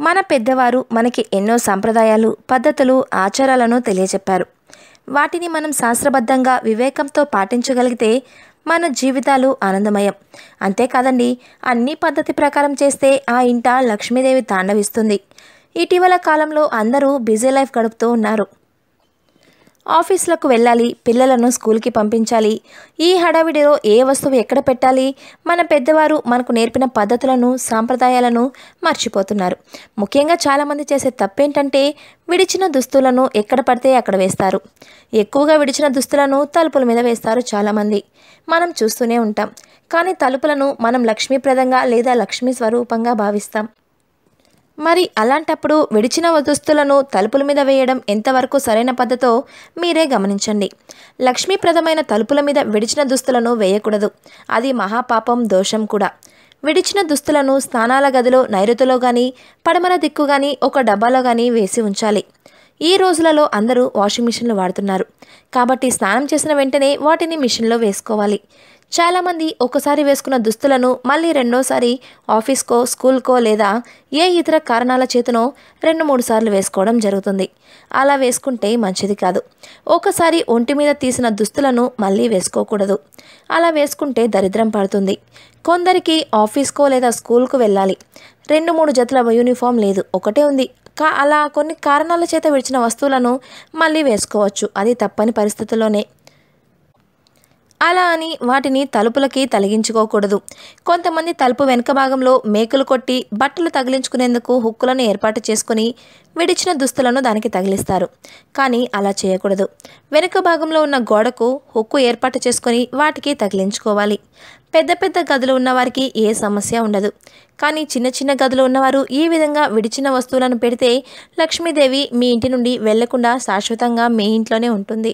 మన పెద్దవారు మనకి ఎన్నో సాంప్రదాయాలు పద్ధతులు ఆచారాలను తెలియజెప్పారు. వాటిని మనం శాస్త్రబద్ధంగా వివేకంతో పాటించగలిగితే మన జీవితాలు ఆనందమయం. అంతేకాదండి అన్ని పద్ధతి ప్రకారం చేస్తే ఆ ఇంట లక్ష్మీదేవి తాండవిస్తుంది. ఇటీవల కాలంలో అందరూ బిజీ లైఫ్ గడుపుతూ ఉన్నారు. ఆఫీసులకు వెళ్ళాలి పిల్లలను స్కూల్కి పంపించాలి. ఈ హడావిడిలో ఏ వస్తువు ఎక్కడ పెట్టాలి? మన పెద్దవారు మనకు నేర్పిన పద్ధతులను సాంప్రదాయాలను మర్చిపోతున్నారు. ముఖ్యంగా చాలామంది చేసే తప్పేంటంటే విడిచిన దుస్తులను ఎక్కడ పడితే అక్కడ వేస్తారు. ఎక్కువగా విడిచిన దుస్తులను తలుపుల మీద వేస్తారు చాలామంది. మనం చూస్తూనే ఉంటాం. కానీ తలుపులను మనం లక్ష్మీప్రదంగా లేదా లక్ష్మీ స్వరూపంగా భావిస్తాం. మరి అలాంటప్పుడు విడిచిన దుస్తులను తలుపుల మీద వేయడం ఎంతవరకు సరైన పద్ధతో మీరే గమనించండి. లక్ష్మీప్రదమైన తలుపుల మీద విడిచిన దుస్తులను వేయకూడదు. అది మహాపాపం దోషం కూడా. విడిచిన దుస్తులను స్నానాల గదిలో నైరుతిలో కానీ పడమర దిక్కు కానీ ఒక డబ్బాలో కానీ వేసి ఉంచాలి. ఈ రోజులలో అందరూ వాషింగ్ మిషన్లు వాడుతున్నారు. కాబట్టి స్నానం చేసిన వెంటనే వాటిని మిషన్లో వేసుకోవాలి. చాలామంది ఒకసారి వేసుకున్న దుస్తులను మళ్ళీ రెండోసారి ఆఫీస్కో స్కూల్కో లేదా ఏ ఇతర కారణాల చేతనో రెండు మూడు సార్లు వేసుకోవడం జరుగుతుంది. అలా వేసుకుంటే మంచిది కాదు. ఒకసారి ఒంటి మీద తీసిన దుస్తులను మళ్ళీ వేసుకోకూడదు. అలా వేసుకుంటే దరిద్రం పడుతుంది. కొందరికి ఆఫీస్కో లేదా స్కూల్కు వెళ్ళాలి. రెండు మూడు జతల యూనిఫామ్ లేదు. ఒకటే ఉంది. అలా కొన్ని కారణాల చేత విడిచిన వస్తువులను మళ్ళీ వేసుకోవచ్చు. అది తప్పని పరిస్థితుల్లోనే. అలా అని వాటిని తలుపులకి తలిగించుకోకూడదు. కొంతమంది తలుపు వెనుక భాగంలో మేకులు కొట్టి బట్టలు తగిలించుకునేందుకు హుక్కులను ఏర్పాటు చేసుకుని విడిచిన దుస్తులను దానికి తగిలిస్తారు. కానీ అలా చేయకూడదు. వెనుక భాగంలో ఉన్న గోడకు హుక్కు ఏర్పాటు చేసుకొని వాటికి తగిలించుకోవాలి. పెద్ద పెద్ద గదులు ఉన్నవారికి ఏ సమస్య ఉండదు. కానీ చిన్న చిన్న గదులు ఉన్నవారు ఈ విధంగా విడిచిన వస్తువులను పెడితే లక్ష్మీదేవి మీ ఇంటి నుండి వెళ్ళకుండా శాశ్వతంగా మీ ఇంట్లోనే ఉంటుంది.